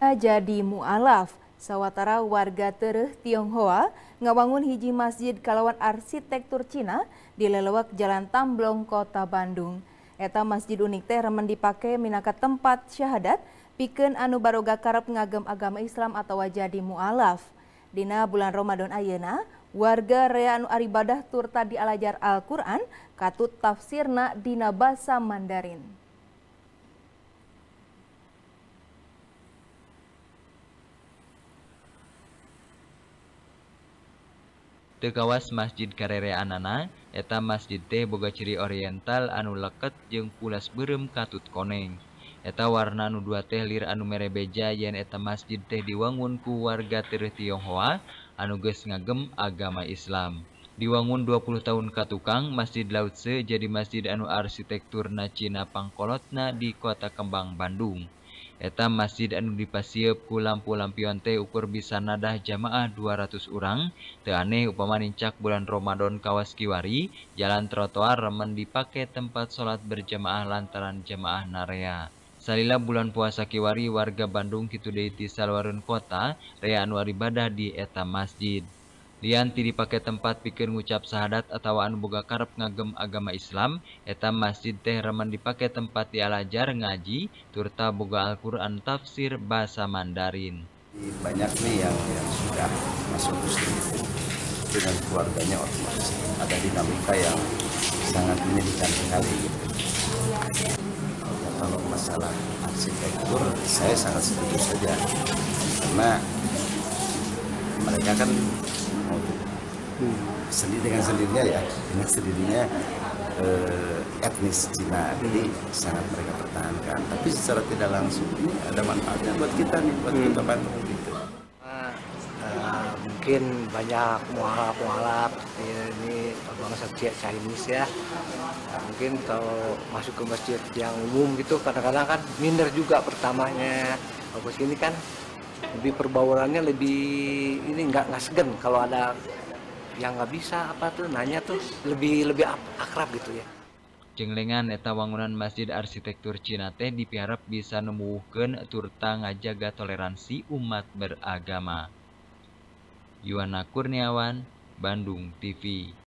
jadi mualaf sawatara warga tereh Tionghoa ngabangun hiji masjid kalawan arsitektur Cina di lelewak Jalan Tamblong Kota Bandung. Eta masjid unik teh remen dipake minangka tempat syahadat pikeun anu baroga karep ngagem agama Islam atau jadi mualaf. Dina bulan Ramadan ayeuna, warga rea anu aribadah turta di alajar Al-Qur'an katut tafsirna dina basa Mandarin. Tekawas masjid karere anana eta masjid teh boga ciri oriental anu leket jeung pulas berem katut koneng. Eta warna nu dua teh lir anu mere beja yen eta masjid teh diwangun ku warga tiri Tionghoa anu geus ngagem agama Islam. Diwangun 20 tahun katukang Masjid Lautse jadi masjid anu arsitekturna Cina pangkolotna di kota Kembang Bandung. Eta masjid anu dipasieup ku lampu-lampion teh ukur bisa nadah jamaah 200 orang. Teu aneh upama nincak bulan Ramadan kawas kiwari, jalan trotoar remen dipake tempat sholat berjamaah lantaran jamaah narea. Salila bulan puasa kiwari warga Bandung kitu deui ti kota rea anu ibadah di eta masjid. Lian ti dipake tempat pikir ngucap sahadat atau anu boga karep ngagem agama Islam, eta masjid teh remen dipake tempat dialajar ngaji, turta boga Al-Quran tafsir bahasa Mandarin. Banyak nih yang, yang sudah masuk muslim dengan keluarganya ormas. Ada dinamika yang sangat menyedihkan sekali. Ya, kalau masalah arsitektur, saya sangat setuju saja. Karena mereka kan sendiri dengan sendirinya ya. Dengan sendirinya eh, etnis Cina. Jadi sangat mereka pertahankan. Tapi secara tidak langsung ini ada manfaatnya buat kita nih buat hmm. kita bantu gitu. Uh, uh, mungkin banyak mualaf-mualaf ini bangsa Chinese ya. Mungkin kalau masuk ke masjid yang umum gitu kadang-kadang kan minder juga pertamanya. Bagus ini kan lebih perbaurannya lebih ini nggak nggak segen kalau ada yang nggak bisa apa tuh nanya tuh lebih lebih akrab gitu ya Jenglengan eta wangunan masjid arsitektur Cina teh dipiharap bisa nemukeun turta ngajaga toleransi umat beragama. Yuwana Kurniawan, Bandung TV